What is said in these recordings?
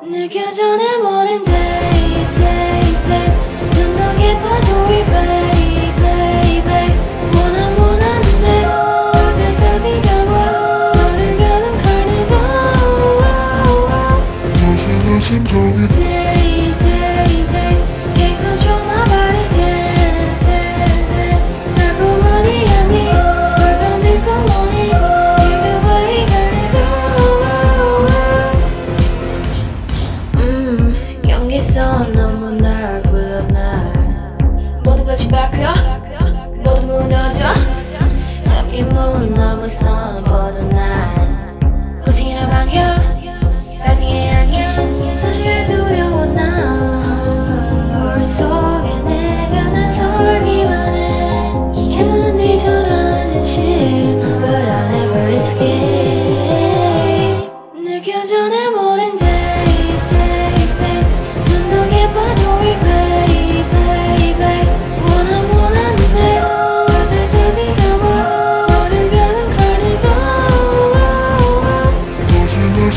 느껴져 내 morning days days days 눈더 깊어져 we 모두 무너져? 삼킨 문 너무 선보던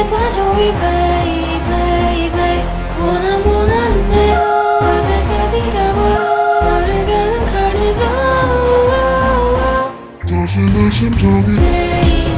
좀더 깊어져 we play play play 원한 원한 내 어디까지 가봐 너를 가는 carnival. 당신의 심정이 Days,